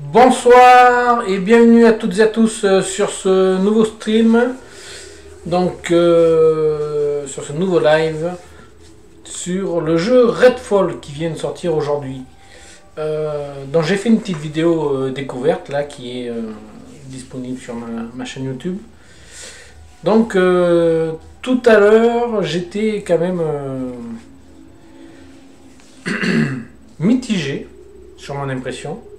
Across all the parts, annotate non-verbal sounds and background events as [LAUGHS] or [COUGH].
Bonsoir et bienvenue à toutes et à tous euh, sur ce nouveau stream. Donc, euh, sur ce nouveau live sur le jeu Redfall qui vient de sortir aujourd'hui. Euh, donc, j'ai fait une petite vidéo euh, découverte là qui est disponible sur ma, chaîne YouTube. Donc, tout à l'heure, j'étais quand même [CLEARS THROAT] mitigé sur mon impression. Euh,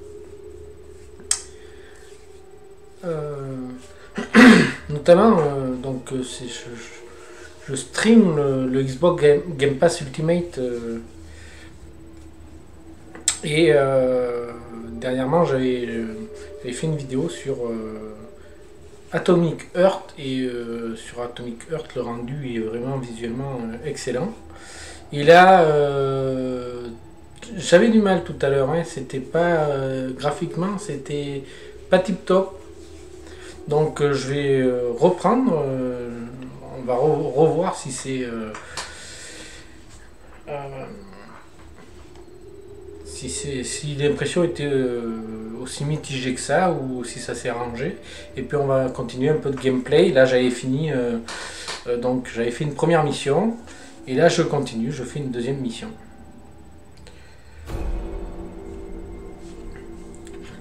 [CLEARS THROAT] notamment, euh, donc, euh, je, je- stream le, Xbox Game, Pass Ultimate euh, et euh, dernièrement j'avais euh, fait une vidéo sur euh, Atomic Heart et euh, sur Atomic Heart le rendu est vraiment visuellement euh, excellent. Et là, euh, j'avais du mal tout à l'heure, hein, c'était pas euh, graphiquement, c'était pas tip top. Donc euh, je vais euh, reprendre, euh, on va re- revoir si c'est si si l'impression était aussi mitigée que ça ou si ça s'est arrangé. Et puis on va continuer un peu de gameplay. Là j'avais fini, donc j'avais fait une première mission et là je continue, je fais une deuxième mission.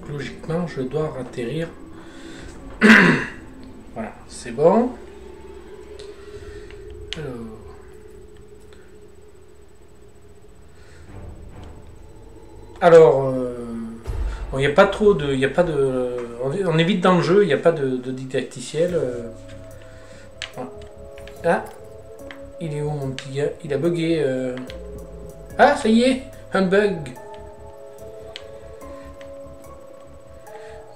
Logiquement je dois atterrir [COUGHS] voilà, c'est bon. Alors. Alors, euh, il n'y a pas trop de, y a pas de, on est, on est vite dans le jeu, il n'y a pas de, de didacticiel. euh. Ah, il est où mon petit gars? Il a bugué. euh. Ah, ça y est, un bug.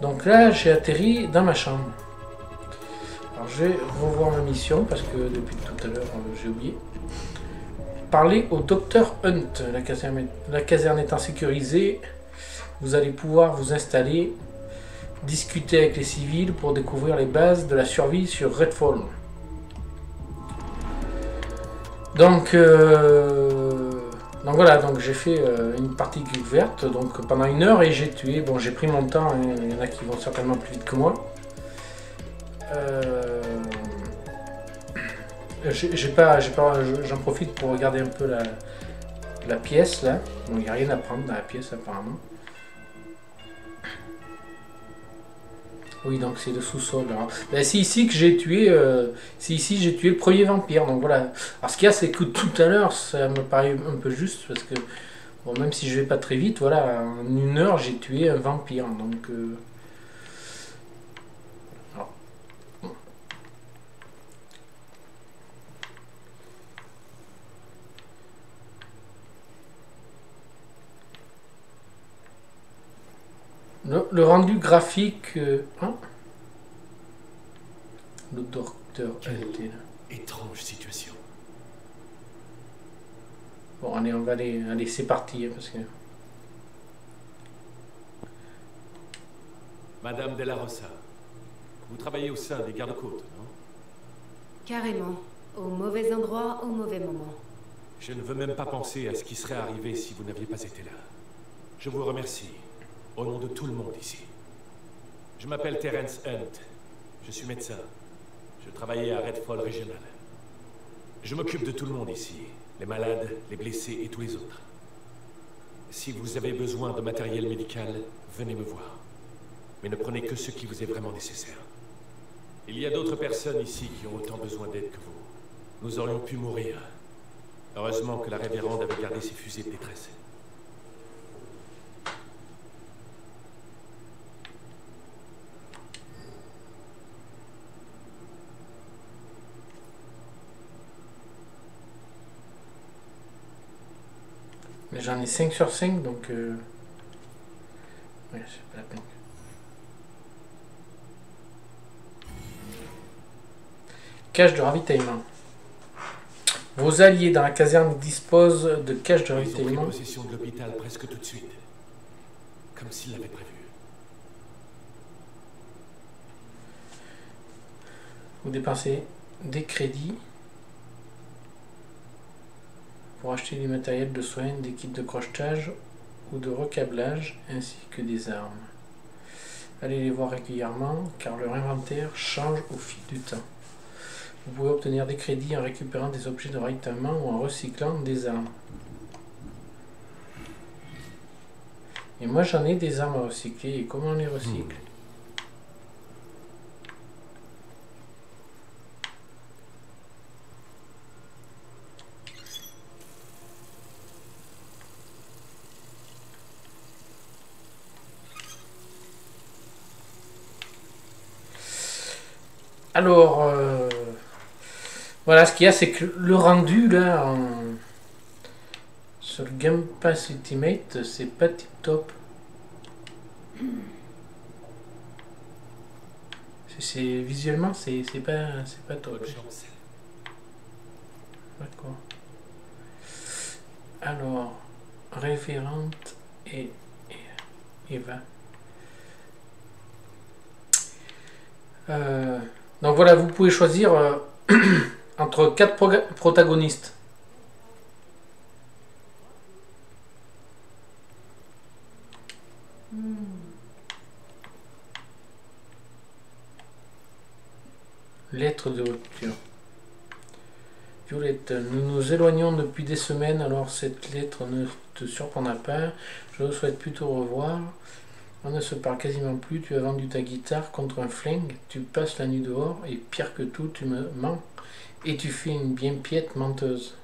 Donc là, j'ai atterri dans ma chambre. Alors je vais revoir ma mission parce que depuis tout à l'heure, euh, j'ai oublié. Parler au docteur Hunt. La caserne, la caserne étant sécurisée, vous allez pouvoir vous installer, discuter avec les civils pour découvrir les bases de la survie sur Redfall. Donc, euh, donc voilà, donc j'ai fait euh, une partie ouverte donc pendant une heure et j'ai tué. Bon, j'ai pris mon temps. hein, Il y en a qui vont certainement plus vite que moi. Euh, j'ai pas, pas, j'en profite pour regarder un peu la, la pièce là. Bon, il n'y a rien à prendre dans la pièce apparemment. Oui, donc c'est le sous-sol. alors. Ben, c'est ici que j'ai tué, euh, c'est ici tué le premier vampire. Donc voilà. Alors ce qu'il y a, c'est que tout à l'heure, ça me paraît un peu juste parce que même si je vais pas très vite, voilà, en une heure, j'ai tué un vampire. Donc euh, Le, le rendu graphique. euh, hein le docteur LT, là. Étrange situation. Bon, allez, on va aller. Allez, c'est parti. hein, parce que... Madame Della Rosa, vous travaillez au sein des gardes-côtes, non? Carrément. Au mauvais endroit, au mauvais moment. Je ne veux même pas penser à ce qui serait arrivé si vous n'aviez pas été là. Je vous remercie, au nom de tout le monde ici. Je m'appelle Terence Hunt. Je suis médecin. Je travaillais à Redfall Régional. Je m'occupe de tout le monde ici. Les malades, les blessés et tous les autres. Si vous avez besoin de matériel médical, venez me voir. Mais ne prenez que ce qui vous est vraiment nécessaire. Il y a d'autres personnes ici qui ont autant besoin d'aide que vous. Nous aurions pu mourir. Heureusement que la révérende avait gardé ses fusées de détresse. Mais j'en ai 5 sur 5, donc. Euh... Ouais, c'est pas la peine. Cache de ravitaillement. Vos alliés dans la caserne disposent de caches de Ils ont pris ravitaillement. possession de l'hôpital presque tout de suite. Comme s'ils l'avaient prévu. Vous dépensez des crédits pour acheter du matériel de soins, des kits de crochetage ou de recablage, ainsi que des armes. Allez les voir régulièrement car leur inventaire change au fil du temps. Vous pouvez obtenir des crédits en récupérant des objets de ravitaillement ou en recyclant des armes. Et moi j'en ai des armes à recycler. Et comment on les recycle? Alors, euh, voilà, ce qu'il y a, c'est que le rendu, là, en- sur le Game Pass Ultimate, c'est pas tip top. C'est- visuellement, c'est c'est pas, c'est pas top. D'accord. Alors, référente et, et Eva. Euh, donc voilà, vous pouvez choisir euh, [CLEARS THROAT] entre quatre protagonistes. Lettre de rupture. Violette, nous nous éloignons depuis des semaines, alors cette lettre ne te surprendra pas. Je souhaite plutôt revoir. On ne se parle quasiment plus. Tu as vendu ta guitare contre un flingue. Tu passes la nuit dehors et pire que tout, tu me mens. Et tu fais une bien piète menteuse.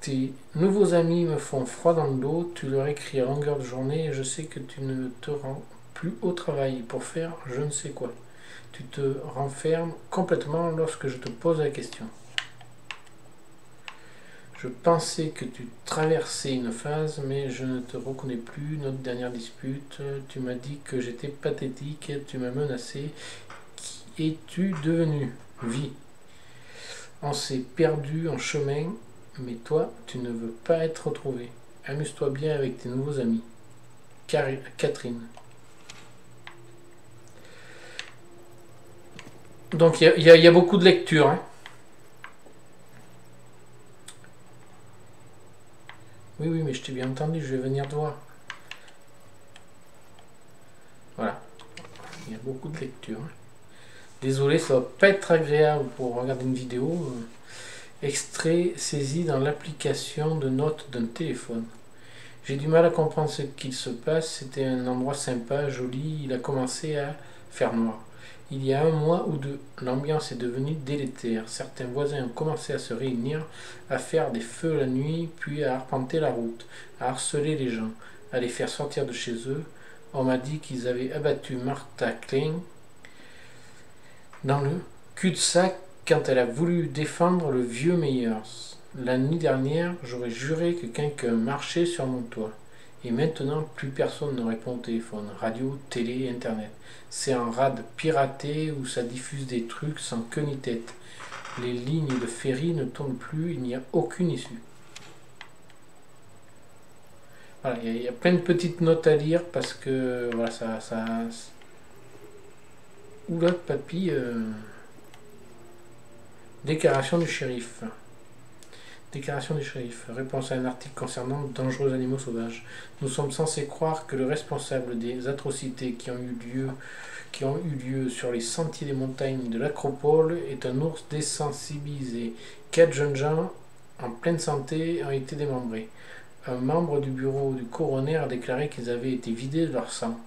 Tes nouveaux amis me font froid dans le dos. Tu leur écris à longueur de journée et je sais que tu ne te rends plus au travail pour faire je ne sais quoi. Tu te renfermes complètement lorsque je te pose la question. Je pensais que tu traversais une phase, mais je ne te reconnais plus. Notre dernière dispute, tu m'as dit que j'étais pathétique, tu m'as menacé. Qui es-tu devenu? Vie. On s'est perdu en chemin, mais toi, tu ne veux pas être retrouvé. Amuse-toi bien avec tes nouveaux amis. Catherine. Donc il y a beaucoup de lectures. hein. Oui, oui, mais je t'ai bien entendu, je vais venir te voir. Voilà. Il y a beaucoup de lectures. hein. Désolé, ça va pas être agréable pour regarder une vidéo. euh, Extrait saisi dans l'application de notes d'un téléphone. J'ai du mal à comprendre ce qu'il se passe. C'était un endroit sympa, joli. Il a commencé à faire noir. Il y a un mois ou deux, l'ambiance est devenue délétère. Certains voisins ont commencé à se réunir, à faire des feux la nuit, puis à arpenter la route, à harceler les gens, à les faire sortir de chez eux. On m'a dit qu'ils avaient abattu Martha Klein dans le cul-de-sac quand elle a voulu défendre le vieux Meyers. La nuit dernière, j'aurais juré que quelqu'un marchait sur mon toit. Et maintenant, plus personne ne répond au téléphone, radio, télé, internet. C'est un rad piraté où ça diffuse des trucs sans queue ni tête. Les lignes de ferry ne tournent plus, il n'y a aucune issue. Voilà, il y, a- plein de petites notes à lire parce que voilà, ça. ça Oula, papy. euh, Déclaration du shérif. Déclaration du shérif. Réponse à un article concernant dangereux animaux sauvages. Nous sommes censés croire que le responsable des atrocités qui ont eu lieu, qui ont eu lieu sur les sentiers des montagnes de l'Acropole est un ours désensibilisé. Quatre jeunes gens en pleine santé ont été démembrés. Un membre du bureau du coroner a déclaré qu'ils avaient été vidés de leur sang.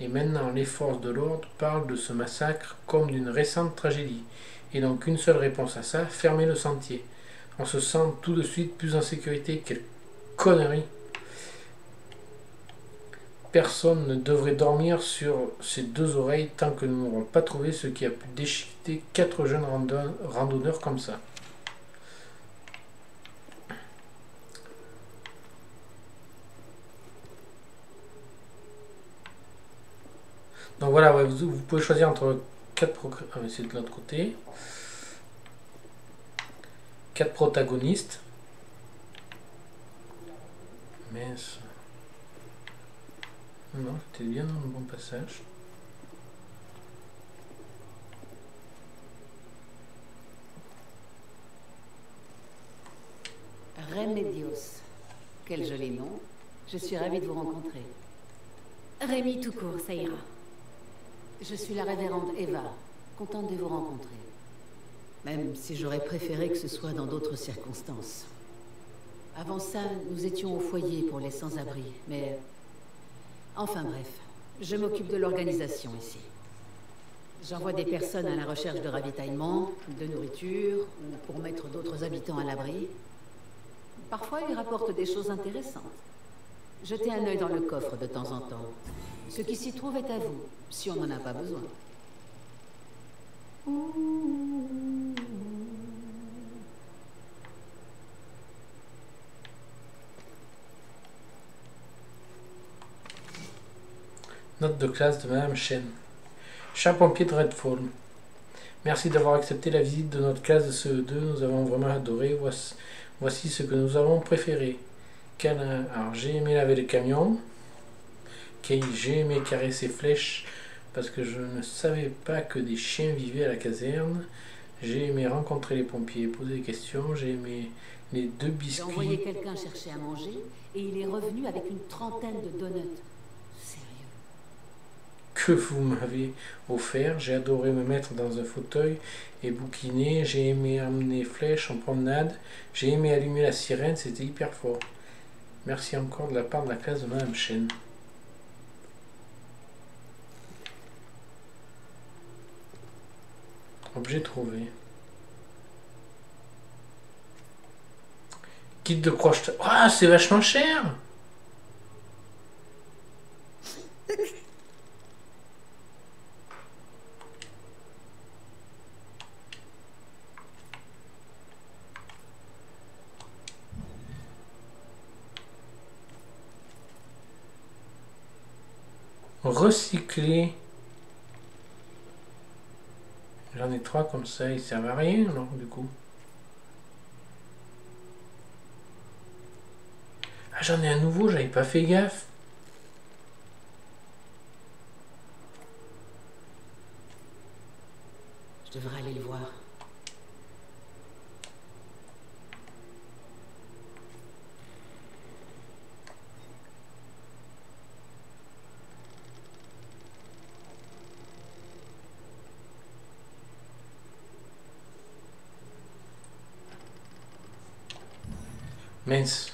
Et maintenant, les forces de l'ordre parlent de ce massacre comme d'une récente tragédie. Et donc, une seule réponse à ça, fermer le sentier. On se sent tout de suite plus en sécurité. Quelle connerie Personne ne devrait dormir sur ses deux oreilles tant que nous n'aurons pas trouvé ce qui a pu déchiqueter quatre jeunes rando- randonneurs comme ça. Donc voilà, vous, pouvez choisir entre quatre pro- ah, c'est de l'autre côté. Quatre protagonistes. Mince. Non, j'étais bien dans le bon passage. Remedios. Quel joli nom. Je suis ravie de vous rencontrer. Rémi tout court, ça ira. Je suis la révérende Eva, contente de vous rencontrer. Même si j'aurais préféré que ce soit dans d'autres circonstances. Avant ça, nous étions au foyer pour les sans-abri, mais... Enfin bref, je m'occupe de l'organisation ici. J'envoie des personnes à la recherche de ravitaillement, de nourriture, ou pour mettre d'autres habitants à l'abri. Parfois, ils rapportent des choses intéressantes. Jetez un œil dans le coffre de temps en temps. Ce qui s'y trouve est à vous, si on n'en a pas besoin. Note de classe de Madame Chen. Cher pompier de Redfall, merci d'avoir accepté la visite de notre classe de CE2. Nous avons vraiment adoré. Voici, ce que nous avons préféré. J'ai aimé laver les camions. Ok, j'ai aimé caresser flèches parce que je ne savais pas que des chiens vivaient à la caserne. J'ai aimé rencontrer les pompiers poser des questions. J'ai aimé les deux J'ai biscuits. envoyé quelqu'un chercher à manger, et il est revenu avec une trentaine de donuts. Sérieux. que vous m'avez offert. J'ai adoré me mettre dans un fauteuil et bouquiner. J'ai aimé amener Flèche en promenade. J'ai aimé allumer la sirène. C'était hyper fort. Merci encore de la part de la classe de Madame Chen. Objet trouvé. Kit de crochetage. Ah, c'est vachement cher! Recycler. J'en ai trois comme ça, ils servent à rien alors du coup. Ah j'en ai un nouveau, j'avais pas fait gaffe. Je devrais aller le voir. Mince.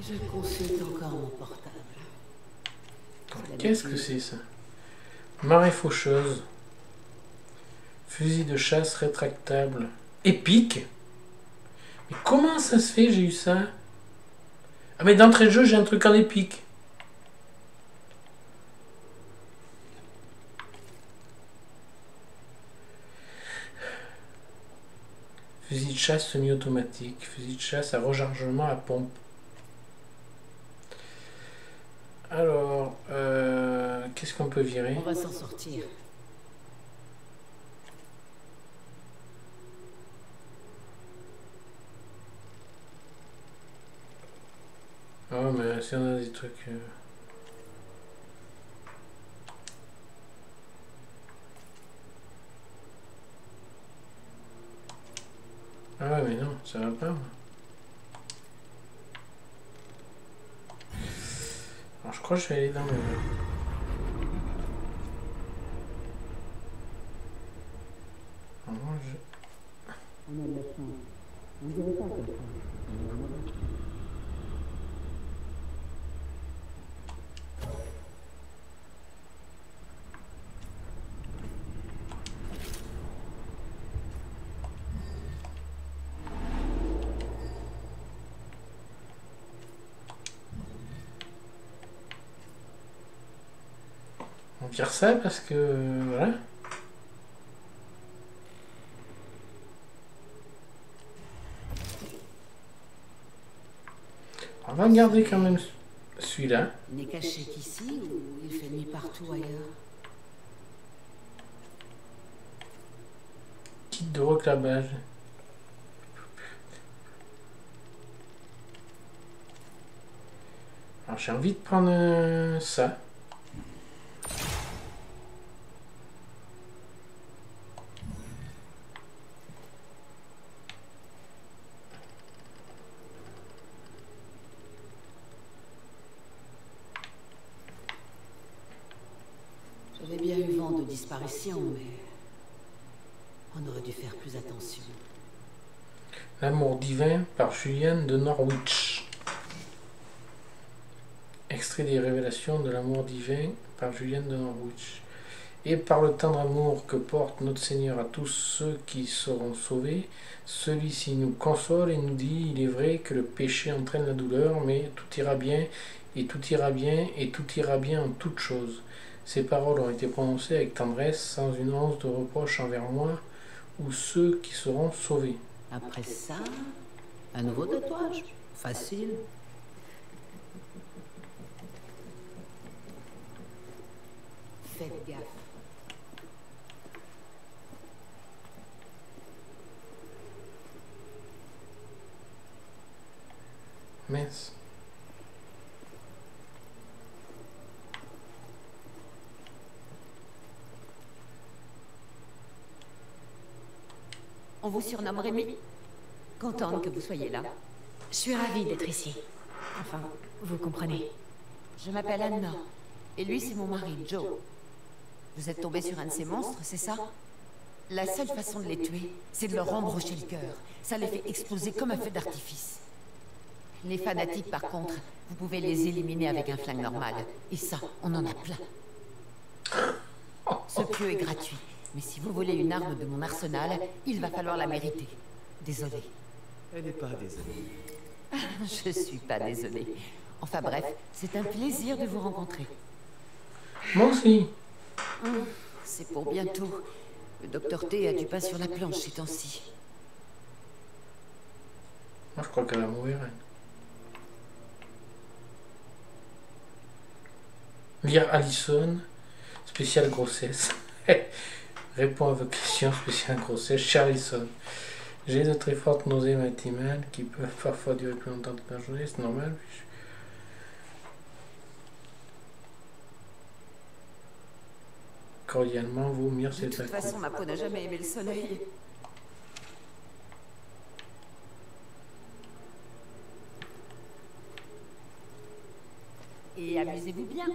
Je consulte encore mon portable. Qu'est-ce que c'est ça? Marée faucheuse. Fusil de chasse rétractable. Épique Mais comment ça se fait j'ai eu ça? Ah mais d'entrée de jeu j'ai un truc en épique. Fusil de chasse semi-automatique. Fusil de chasse à rechargement à pompe. Alors, euh, qu'est-ce qu'on peut virer? On va s'en sortir. Ah, mais si on a des trucs. euh, Ah mais non, ça va pas. Alors, je crois que je vais aller dans le. Alors, moi, je- On a de la chance. On dirait pas comme ça. On vire ça parce que. Voilà. On va garder quand même celui-là. Il n'est caché qu'ici ou il fait nuit partout ailleurs? Kit de reclamage. Alors j'ai envie de prendre euh, ça. J'avais bien eu vent de disparition, mais... On aurait dû faire plus attention. L'amour divin par Julienne de Norwich. Extrait des révélations de l'amour divin par Julienne de Norwich. Et par le tendre amour que porte notre Seigneur à tous ceux qui seront sauvés, celui-ci nous console et nous dit, il est vrai que le péché entraîne la douleur, mais tout ira bien, et tout ira bien, et tout ira bien en toutes choses. Ces paroles ont été prononcées avec tendresse, sans une once de reproche envers moi ou ceux qui seront sauvés. Après ça, un nouveau tatouage. Facile. Faites gaffe. Mince. On vous surnomme Rémi Contente que vous soyez là. Je suis ravie d'être ici. Enfin, vous comprenez. Je m'appelle Anna. Et lui, c'est mon mari, Joe. Vous êtes tombé sur un de ces monstres, c'est ça? La seule façon de les tuer, c'est de leur embrocher le cœur. Ça les fait exploser comme un feu d'artifice. Les fanatiques, par contre, vous pouvez les éliminer avec un flingue normal. Et ça, on en a plein. Ce pieu est gratuit. Mais si vous voulez une arme de mon arsenal, il va falloir la mériter. Désolé. Elle n'est pas désolée. [LAUGHS] Je suis pas désolée. Enfin bref, c'est un plaisir de vous rencontrer. Moi aussi. Hum, C'est pour bientôt. Le docteur T a du pain sur la planche ces temps-ci. Moi, je crois qu'elle va mourir. Lire Allison, spéciale grossesse. [LAUGHS] Répond à vos questions, spéciale grossesse. Cher Allison, j'ai de très fortes nausées matinales qui peuvent parfois durer plus longtemps que la journée, c'est normal. Cordialement, vomir, De c'est toute pas façon, ma peau n'a jamais aimé le soleil. Et amusez-vous bien.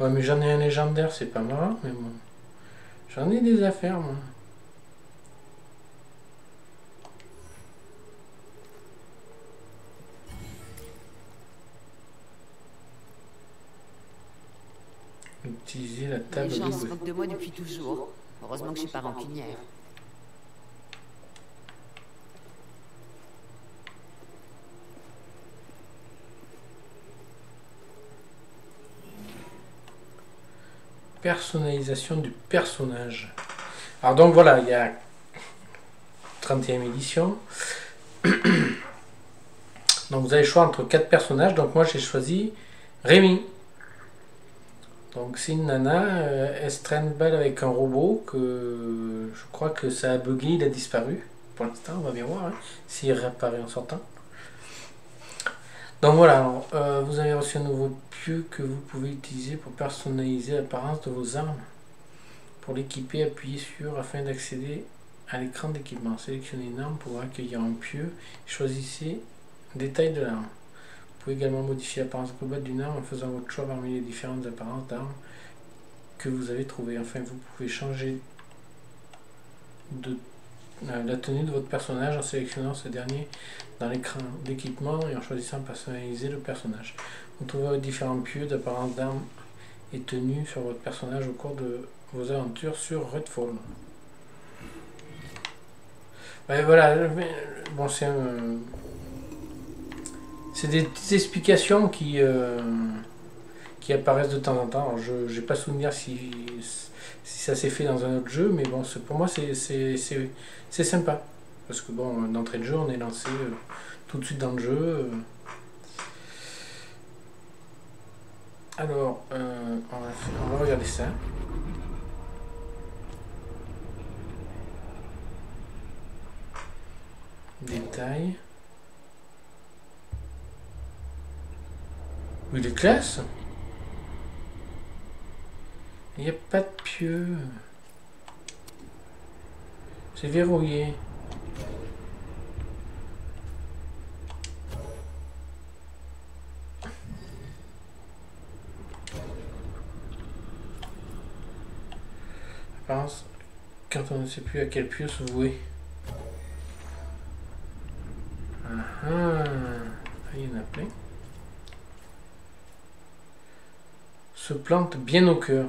Ouais, mais j'en ai un légendaire, c'est pas marrant, mais bon. J'en ai des affaires, moi. Utiliser la table Les gens de se moquent de moi depuis toujours. Heureusement que je suis pas rancunière. Personnalisation du personnage. Alors donc voilà, il y a 31e édition. [COUGHS] Donc vous avez le choix entre quatre personnages. Donc moi j'ai choisi Rémi. Donc c'est une nana, euh, elle se traîne balle avec un robot que je crois que ça a bugué, il a disparu. Pour l'instant, on va bien voir hein, s'il réapparaît en sortant. Donc voilà, alors, euh, vous avez reçu un nouveau pieu que vous pouvez utiliser pour personnaliser l'apparence de vos armes. Pour l'équiper, appuyez sur afin d'accéder à l'écran d'équipement. Sélectionnez une arme pour accueillir un pieu. Choisissez détail de l'arme. Vous pouvez également modifier l'apparence globale d'une arme en faisant votre choix parmi les différentes apparences d'armes que vous avez trouvées. Enfin, vous pouvez changer de la tenue de votre personnage en sélectionnant ce dernier dans l'écran d'équipement et en choisissant personnaliser le personnage. Vous trouverez différents pieux d'apparence d'armes et tenues sur votre personnage au cours de vos aventures sur Redfall. Voilà, bon, c'est des explications qui, euh, qui apparaissent de temps en temps. Je n'ai pas souvenir si, si ça s'est fait dans un autre jeu, mais bon, pour moi, c'est- sympa. Parce que bon, d'entrée de jeu, on est lancé euh, tout de suite dans le jeu. euh. Alors, euh, on, va on va regarder ça. Détail. Oui, il est classe. Il n'y a pas de pieu. C'est verrouillé. Apparence quand on ne sait plus à quel pieu se vouer. Ah ah, il y en a plein. Se plante bien au cœur.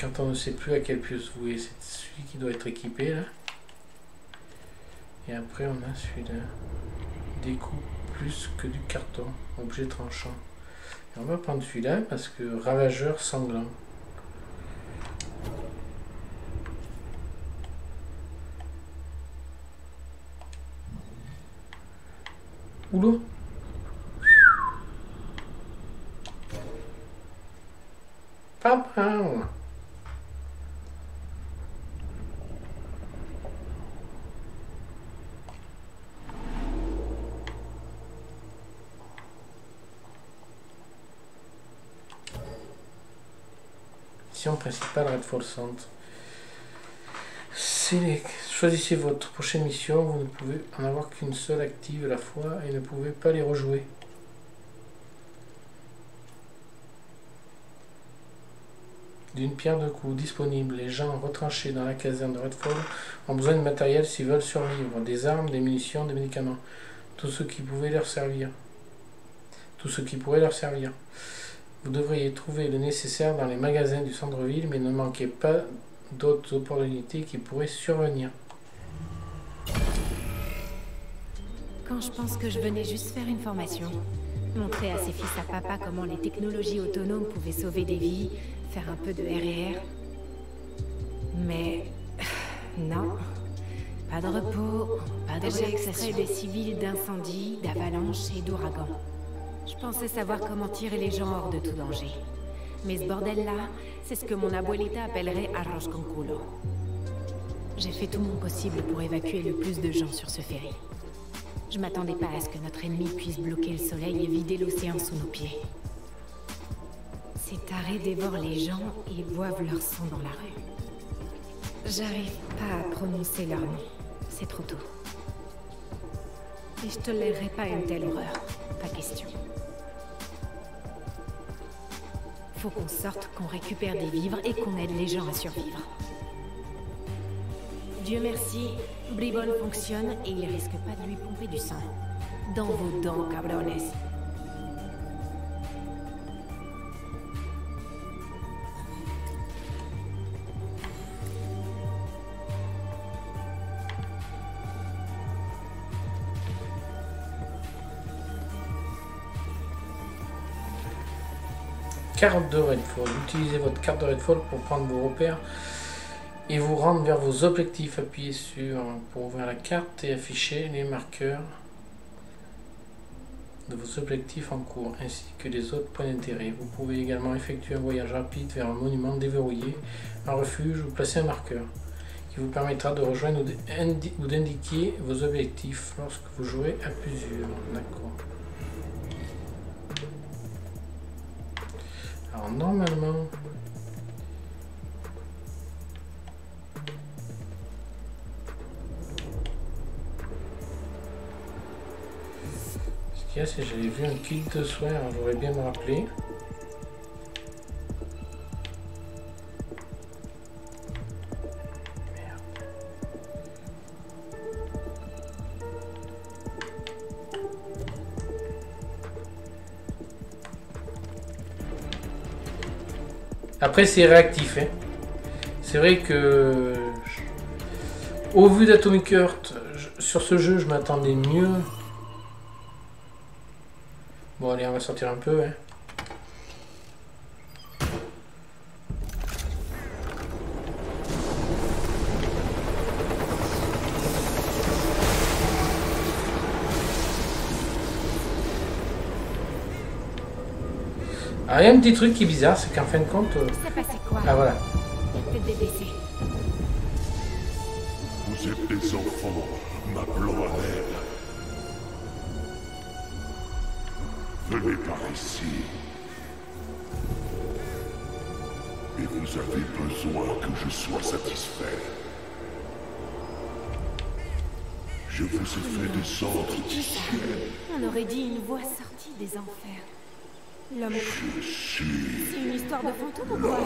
Quand on ne sait plus à quel pieu se vouer, c'est celui qui doit être équipé là. Et après on a celui-là. Découpe plus que du carton, objet tranchant. Et on va prendre celui-là parce que ravageur sanglant. Oula Papa Mission principale Centre. Choisissez votre prochaine mission, vous ne pouvez en avoir qu'une seule active à la fois et ne pouvez pas les rejouer. D'une pierre de coups disponible, les gens retranchés dans la caserne de Redfall ont besoin de matériel s'ils veulent survivre, des armes, des munitions, des médicaments, tout ce qui pouvait leur servir. Tout ce qui pourrait leur servir. Vous devriez trouver le nécessaire dans les magasins du centre-ville, mais ne manquez pas d'autres opportunités qui pourraient survenir. Quand je pense que je venais juste faire une formation, montrer à ses fils à papa comment les technologies autonomes pouvaient sauver des vies, faire un peu de RR. Mais... [SIGHS] non. Pas de repos, pas de extrait des civils d'incendies, d'avalanches et d'ouragans. Je pensais savoir comment tirer les gens hors de tout danger. Mais ce bordel-là, c'est ce que mon abuelita appellerait arroz con. J'ai fait tout mon possible pour évacuer le plus de gens sur ce ferry. Je m'attendais pas à ce que notre ennemi puisse bloquer le soleil et vider l'océan sous nos pieds. Ces tarés dévorent les gens et boivent leur sang dans la rue. J'arrive pas à prononcer leur nom. C'est trop tôt. Et je tolérerai pas une telle horreur. Pas question. Faut qu'on sorte, qu'on récupère des vivres et qu'on aide les gens à survivre. Dieu merci, Bribon fonctionne et il risque pas de lui pomper du sang. Dans vos dents, cabrones. Carte de Redfall. Utilisez votre carte de Redfall pour prendre vos repères et vous rendre vers vos objectifs. Appuyez sur pour ouvrir la carte et afficher les marqueurs de vos objectifs en cours ainsi que les autres points d'intérêt. Vous pouvez également effectuer un voyage rapide vers un monument déverrouillé, un refuge ou placer un marqueur qui vous permettra de rejoindre ou d'indiquer vos objectifs lorsque vous jouez à plusieurs. D'accord. Alors normalement... Ce qu'il y a, c'est que j'avais vu un kit de soins, alors j'aurais bien me rappeler. Après, c'est réactif. Hein. C'est vrai que, au vu d'Atomic Heart, sur ce jeu, je m'attendais mieux. Bon, allez, on va sortir un peu. Hein. Il y a un petit truc qui est bizarre, c'est qu'en fin de compte... Euh... quoi Ah voilà. Vous êtes des enfants, à l'aide. Venez par ici. Et vous avez besoin que je sois satisfait. Je vous ai fait descendre du ciel. On aurait dit une voix sortie des enfers. L'homme C'est une histoire de fantôme ou quoi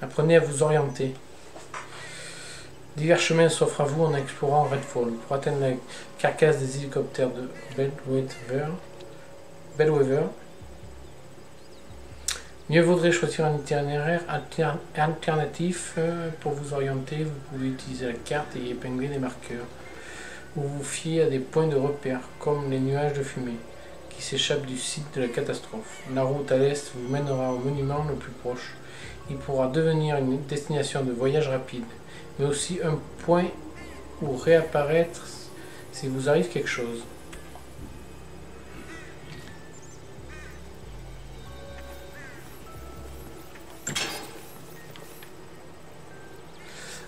Apprenez à vous orienter. Divers chemins s'offrent à vous en explorant Redfall. Pour atteindre la carcasse des hélicoptères de Bellwether, Bellwether, mieux vaudrait choisir un itinéraire alter- alternatif euh, pour vous orienter. Vous pouvez utiliser la carte et y épingler des marqueurs. Ou vous fiez à des points de repère, comme les nuages de fumée qui s'échappent du site de la catastrophe. La route à l'est vous mènera au monument le plus proche. Il pourra devenir une destination de voyage rapide, mais aussi un point où réapparaître s'il vous arrive quelque chose.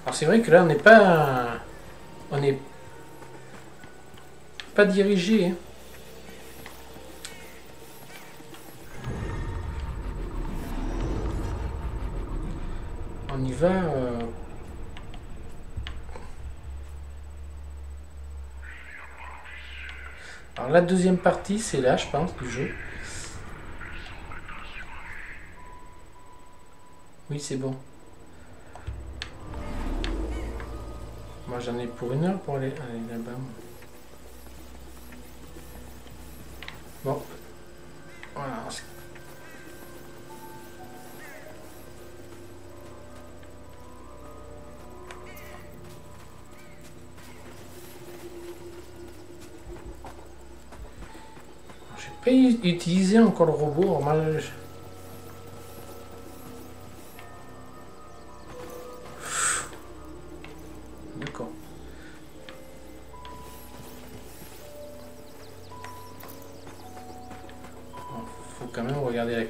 Alors c'est vrai que là on n'est pas on n'est pas dirigé. hein. On y va. euh, Alors la deuxième partie, c'est là, je pense, du jeu. Oui, c'est bon. Moi, j'en ai pour une heure pour aller, aller là-bas. Bon. Voilà. J'ai pas utilisé encore le robot.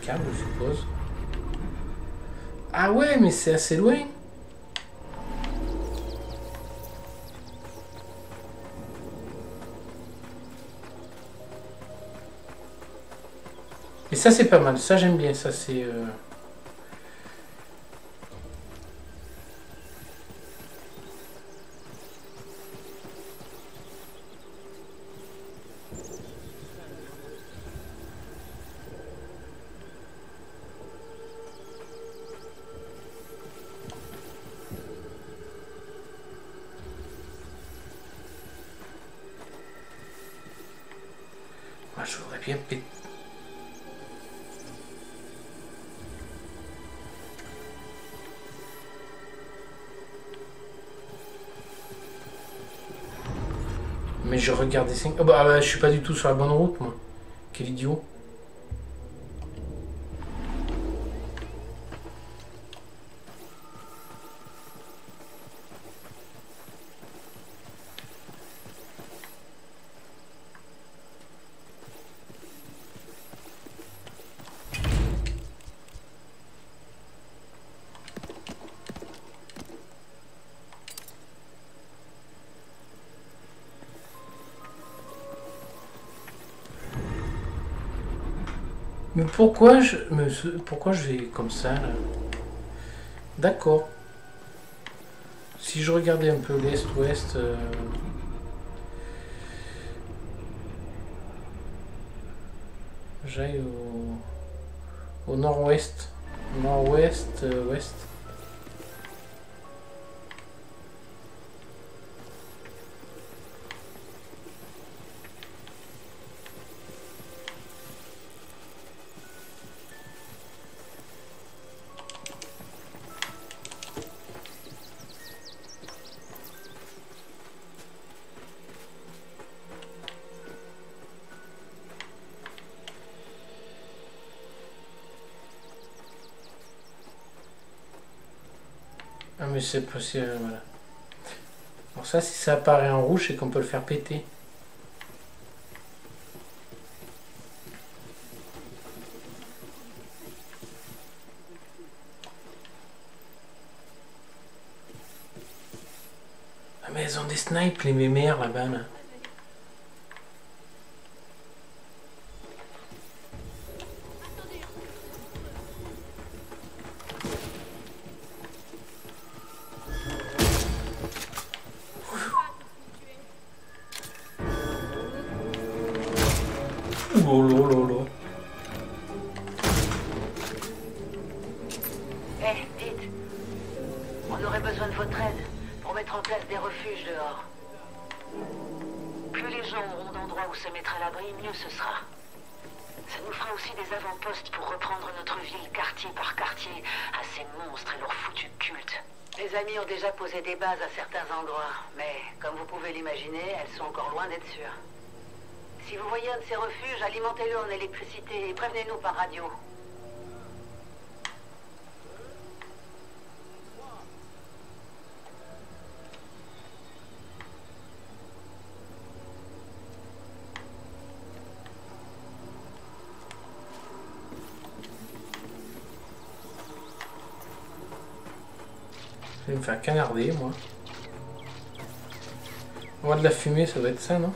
Carte, je suppose. Ah ouais, mais c'est assez loin. Et ça, c'est pas mal. Ça, j'aime bien. Ça, c'est... euh, Mais je regarde des signes. Oh bah, bah, je suis pas du tout sur la bonne route, moi. Quel idiot. Mais pourquoi je pourquoi je vais comme ça là? D'accord. Si je regardais un peu l'est-ouest. euh, J'aille au, au nord-ouest. Nord-ouest, euh, ouest. C'est possible, voilà. Ça, si ça apparaît en rouge, c'est qu'on peut le faire péter. Ah mais elles ont des snipes, les mémères là-bas, là. Eh, à certains endroits, mais comme vous pouvez l'imaginer, elles sont encore loin d'être sûres. Si vous voyez un de ces refuges, alimentez-le en électricité et prévenez-nous par radio. Me faire canarder, moi. On voit de la fumée, ça doit être ça, non?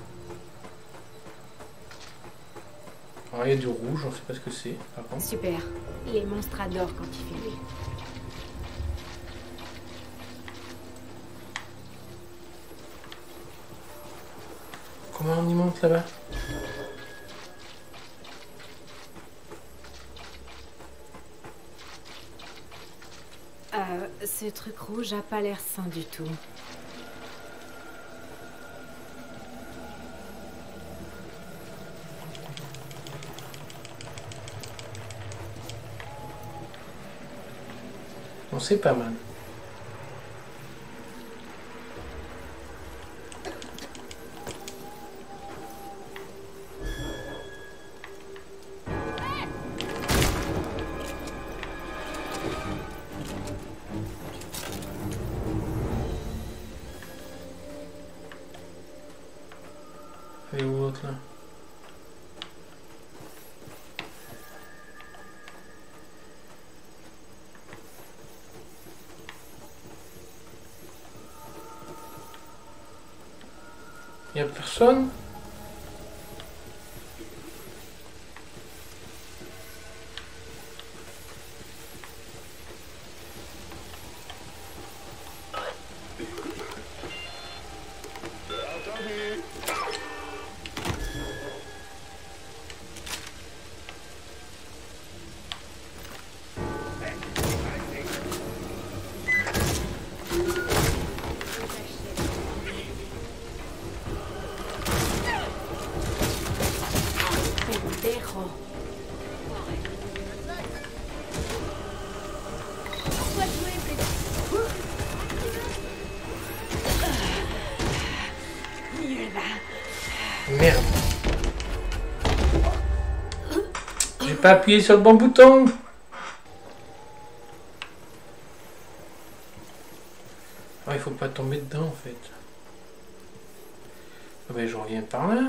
Alors, il y a du rouge, on sait pas ce que c'est. Super. Les monstres adorent quand il fait nuit. Comment on y monte là-bas? Euh, ce truc rouge a pas l'air sain du tout. On sait pas mal. Y pas sur le bon bouton. Ah, il faut pas tomber dedans en fait. Ah ben, je reviens par là.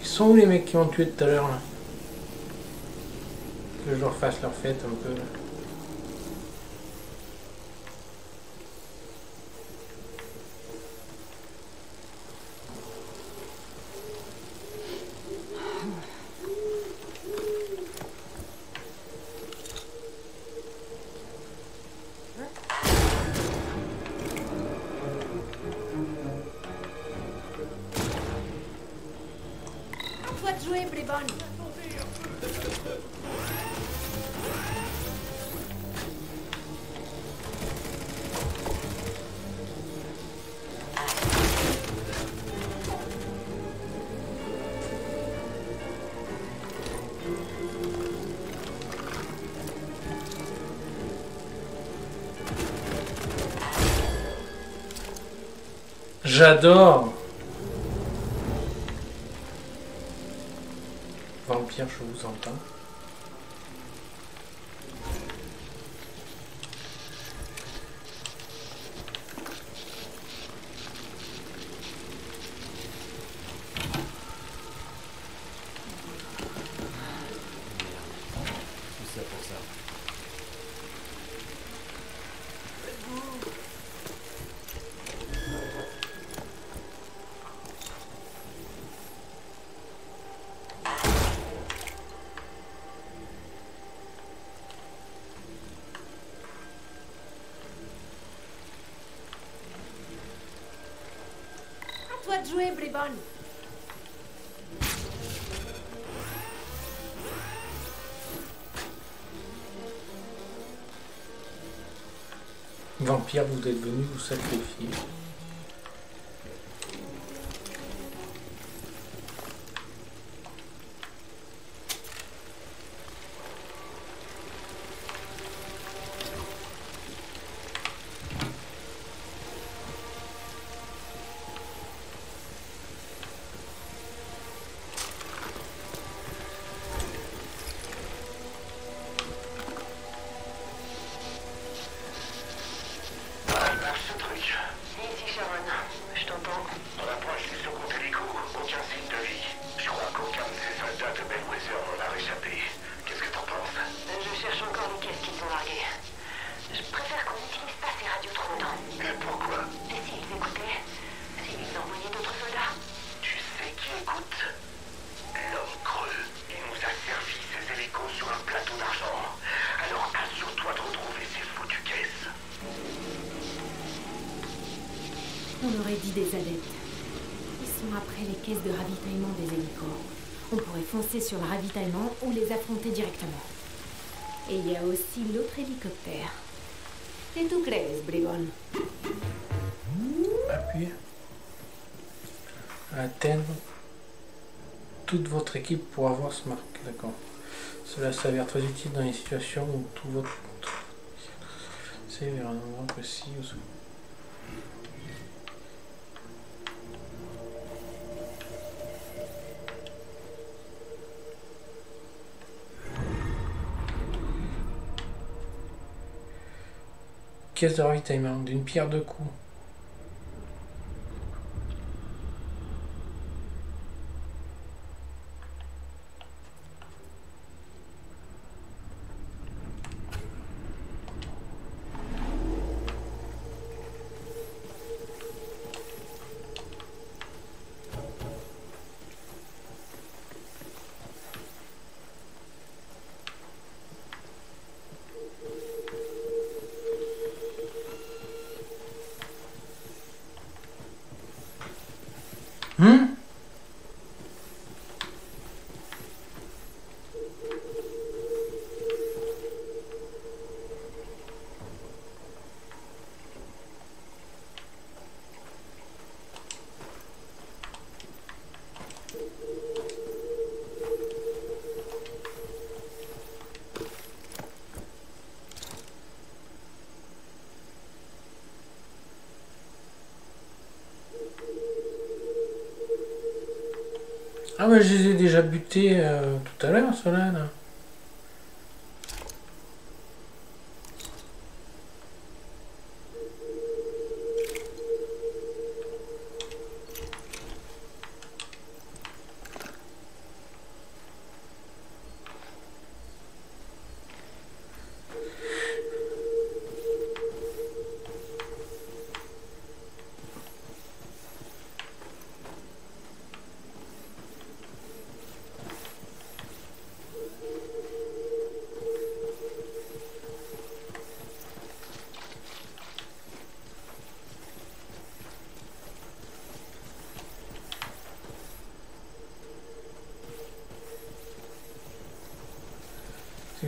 Ils sont les mecs qui m'ont tué tout à l'heure là? Que je leur fasse leur fête un peu là. J'adore joué, Bribon Vampire, vous êtes venu vous sacrifier. Exactement. Et il y a aussi l'autre hélicoptère. Et tu crees, bribon Appuyez. Atteindre toute votre équipe pour avoir ce marque. D'accord. Cela s'avère très utile dans les situations où tout votre... C'est vers un endroit précis ou pièce de ravitaillement, d'une pierre deux coups.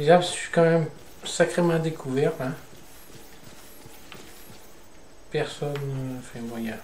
Les arbres, je suis quand même sacrément découvert. Hein. Personne. Enfin, moyen. Bon,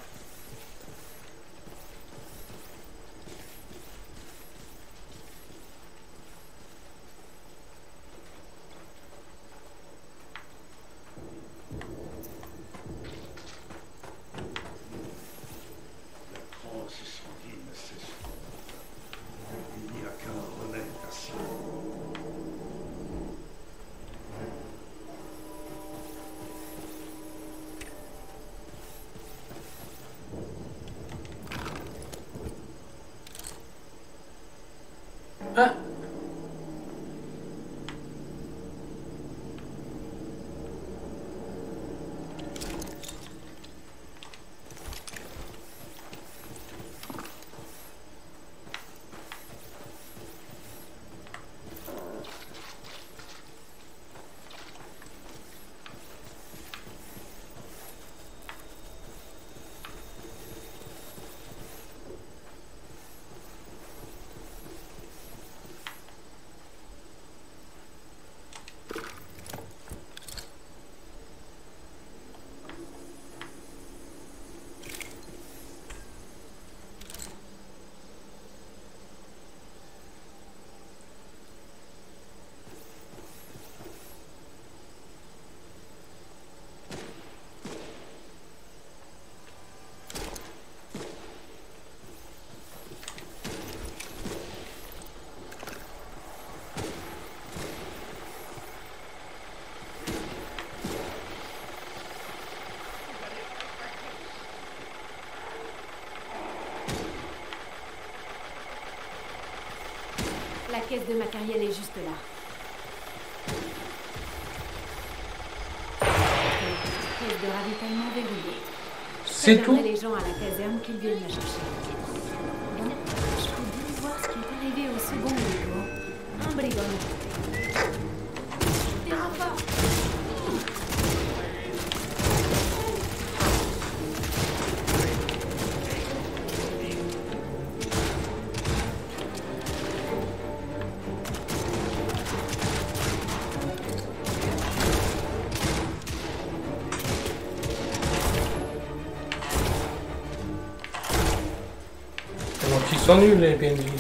caisse de matériel est juste là. Caisse de ravitaillement verrouillée. C'est tout les gens à la caserne qu'ils viennent la chercher. Bon, je peux bien voir ce qui est arrivé au second niveau. Un brigand. Donc ils sont nuls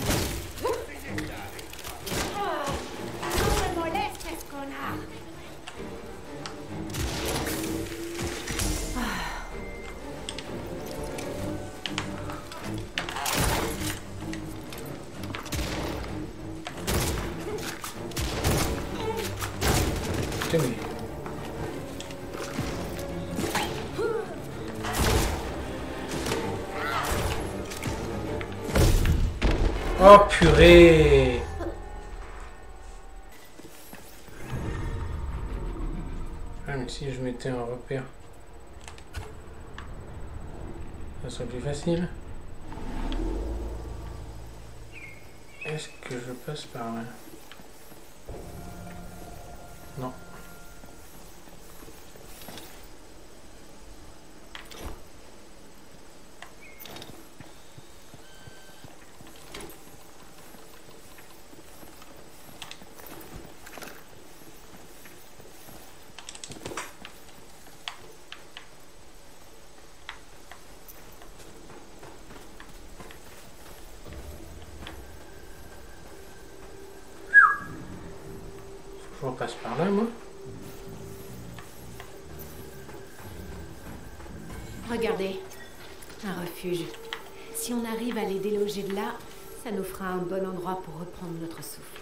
Oh purée Ah mais si je mettais un repère. Ça serait plus facile. Est-ce que je passe par là Non. Je repasse par là, moi. Regardez, un refuge. Si on arrive à de là, ça nous fera un bon endroit pour reprendre notre souffle.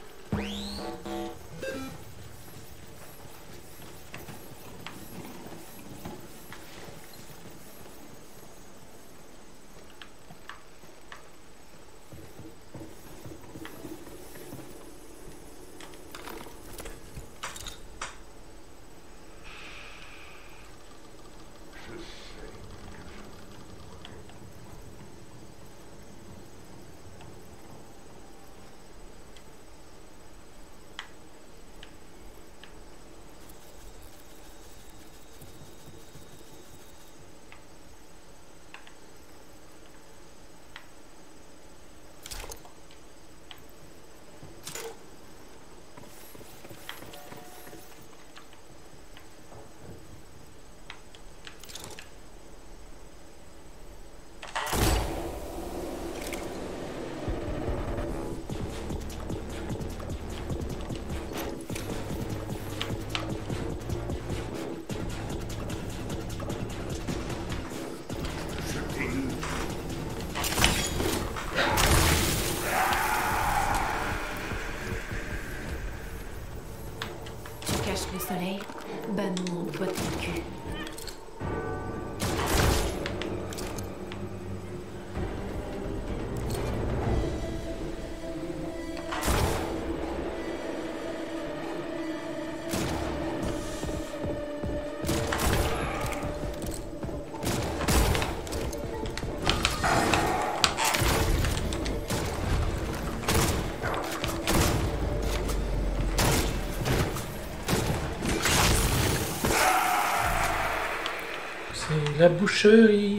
La boucherie.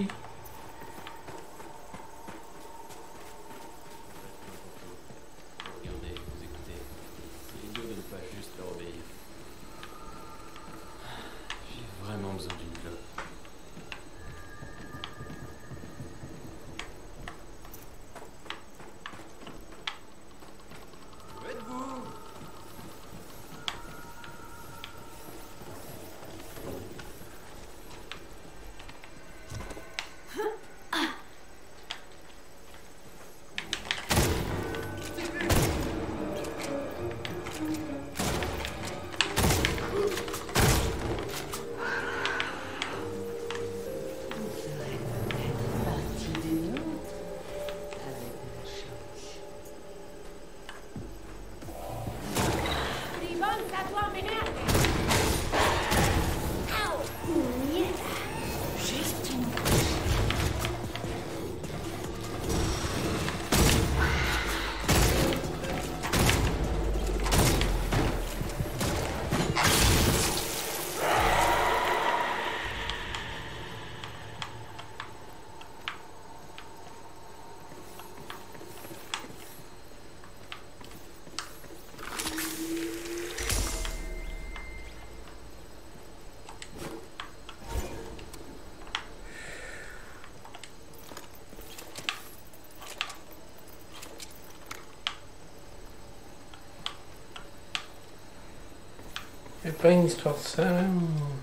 Pas une histoire de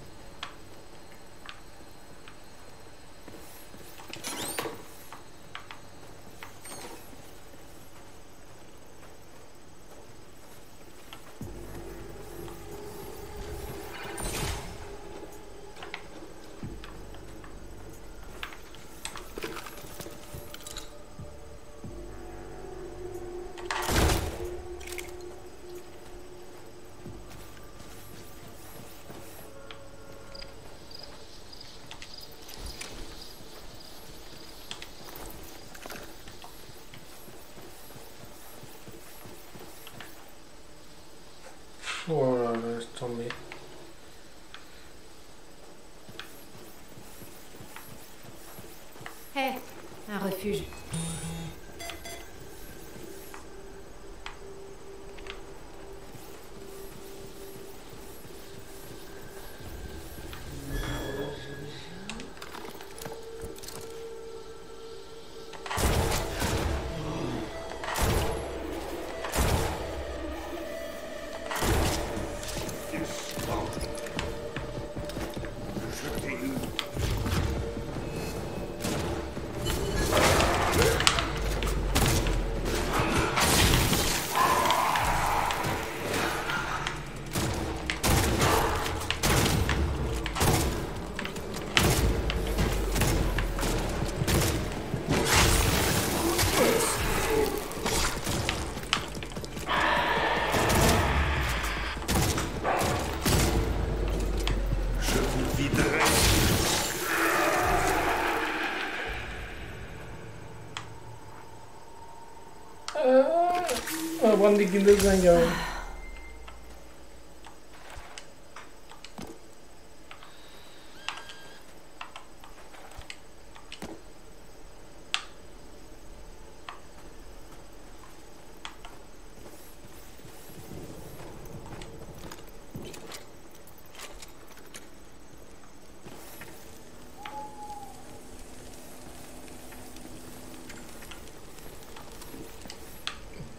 on va prendre des kills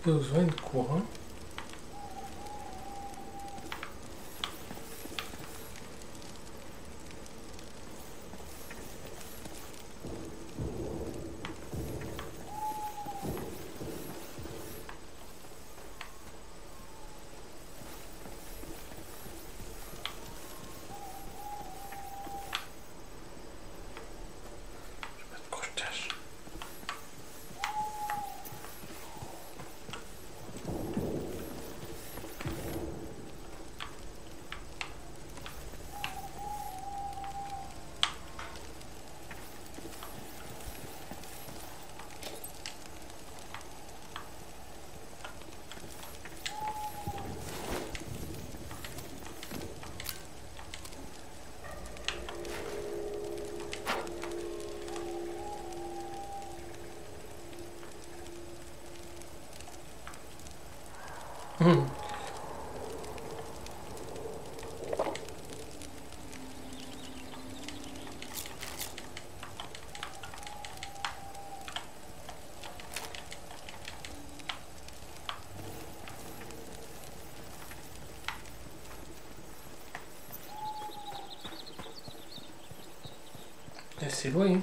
Besoin de courant. J'ai pas de crochetage. Hmm. Eh, C'est loin. hein?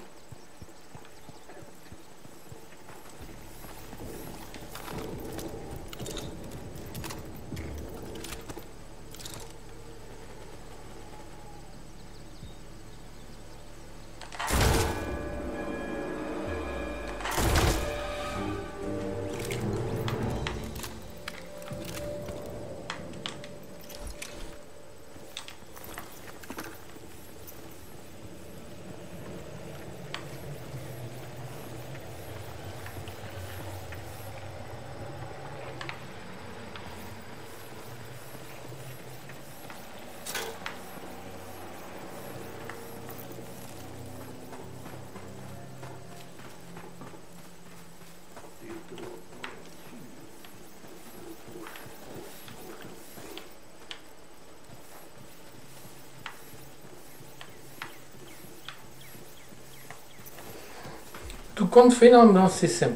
Tout compte fait, l'ambiance c'est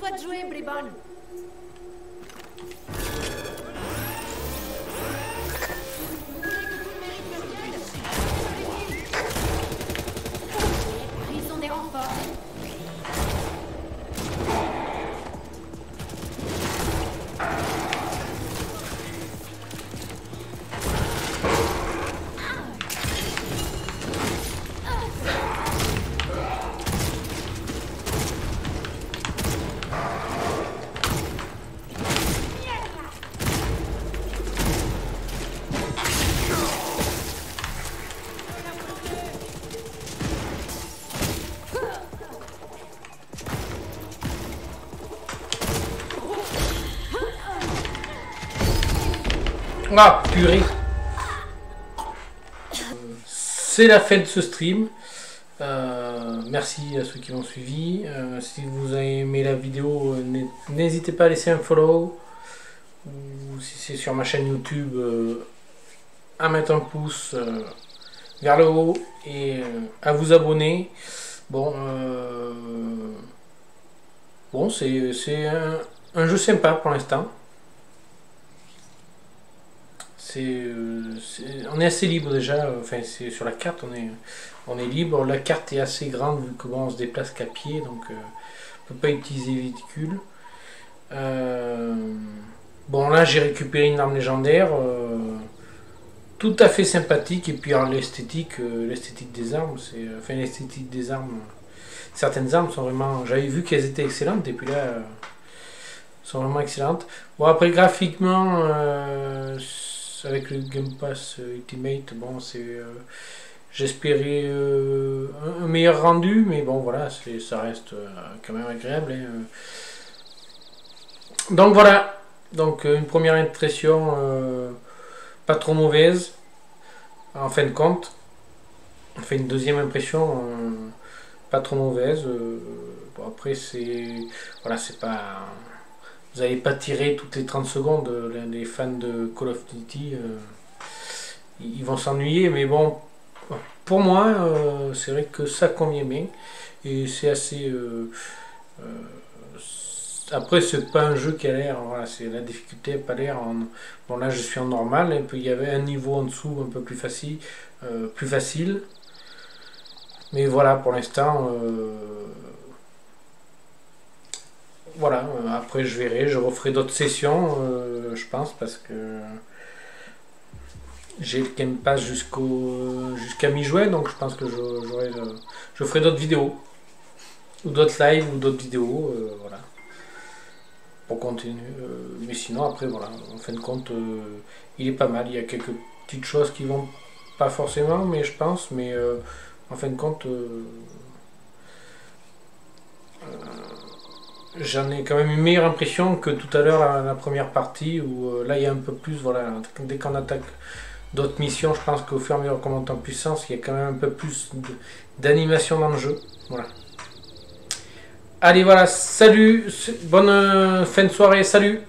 doit. À toi de jouer, Bribon. Ah, purée. C'est la fin de ce stream. Euh, merci à ceux qui m'ont suivi. Euh, si vous avez aimé la vidéo, euh, n'hé- n'hésitez pas à laisser un follow. Ou si c'est sur ma chaîne YouTube, à mettre un pouce vers le haut et à vous abonner. Bon, bon c'est un jeu sympa pour l'instant. Euh, on est assez libre déjà. Enfin, c'est sur la carte, on est, libre. La carte est assez grande vu bon, on se déplace qu'à pied, donc euh, on peut pas utiliser les véhicules. Euh, bon, là, j'ai récupéré une arme légendaire, euh, tout à fait sympathique. Et puis l'esthétique, l'esthétique des armes, c'est, enfin l'esthétique des armes. Certaines armes sont vraiment. J'avais vu qu'elles étaient excellentes, et puis là. sont vraiment excellentes. Bon, après, graphiquement, avec le Game Pass euh, Ultimate, bon, c'est. euh, J'espérais euh, un, meilleur rendu, mais bon, voilà, ça reste quand même agréable. hein. Donc voilà, donc une première impression pas trop mauvaise, en fin de compte. Enfin, une deuxième impression pas trop mauvaise. après, c'est. Voilà, c'est pas. Vous n'allez pas tirer toutes les 30 secondes. euh, Les fans de Call of Duty, euh, ils vont s'ennuyer. Mais bon, pour moi, euh, c'est vrai que ça convient bien. Et c'est assez. euh, après, c'est pas un jeu qui a l'air. Voilà, c'est la difficulté n'a pas l'air. Bon, là, je suis en normal. Et puis, il y avait un niveau en dessous un peu plus facile. plus facile. Mais voilà, pour l'instant. Voilà, euh, après je verrai, je referai d'autres sessions, euh, je pense, parce que j'ai le Game Pass jusqu'au jusqu'à mi-juin, donc je pense que je, euh, ferai d'autres vidéos, ou d'autres lives, ou d'autres vidéos, voilà, pour continuer. mais sinon, après, voilà, en fin de compte, il est pas mal. Il y a quelques petites choses qui vont pas forcément, mais je pense, mais en fin de compte, J'en ai quand même une meilleure impression que tout à l'heure la, première partie où euh, là il y a un peu plus, voilà, dès qu'on attaque d'autres missions, je pense qu'au fur et à mesure qu'on monte en puissance, il y a quand même un peu plus d'animation dans le jeu. Voilà. Allez voilà, salut, bonne euh, fin de soirée, salut